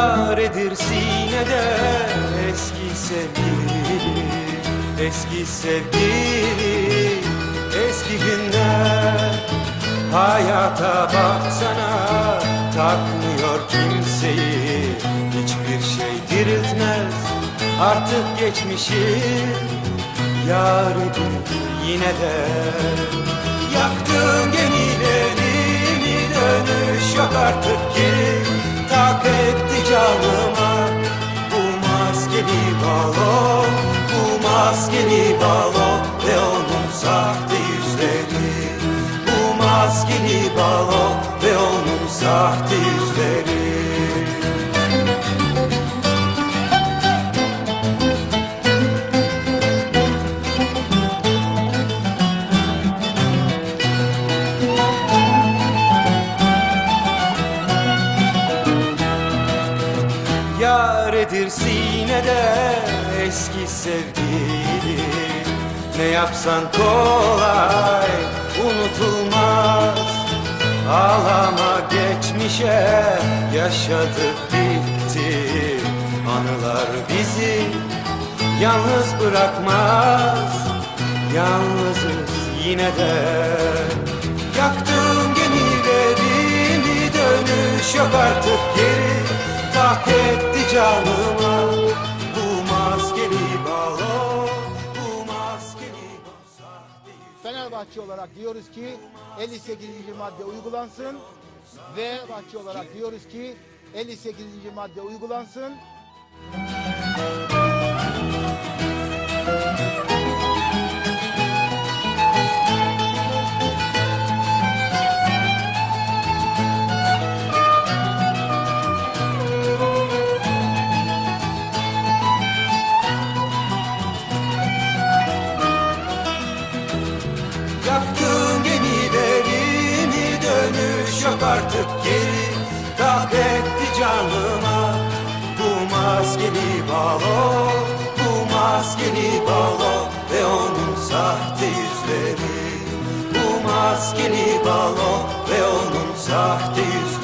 Yaredir sinede eski sevgili Eski sevgili Eski günler. Hayata baksana Takmıyor kimseyi. Hiçbir şey diriltmez Artık geçmişi. Yaredir yine de Yaktığım gemilerimi dönüş yok artık geri. Tak etti canıma Bu maskeli balon Bu maskeli balon Ve onun sahte yüzleri. Bu maskeli balon Ve onun sahte yüzleri Yaredir sinede eski sevgili Ne yapsan kolay unutulmaz. Ağlama geçmişe yaşadık bitti. Anılar bizi yalnız bırakmaz. Yalnızız yine de. Yaktığım gemilerimi dönüş yok artık canıma Bu maskeli balon Bu maskeli yüz- Fenerbahçe olarak diyoruz ki 58. madde uygulansın ve Fenerbahçe olarak diyoruz ki 58. madde uygulansın. Bu maskeli balon Bu maskeli balon Ve onun sahte yüzleri. Bu maskeli balon Ve onun sahte yüzleri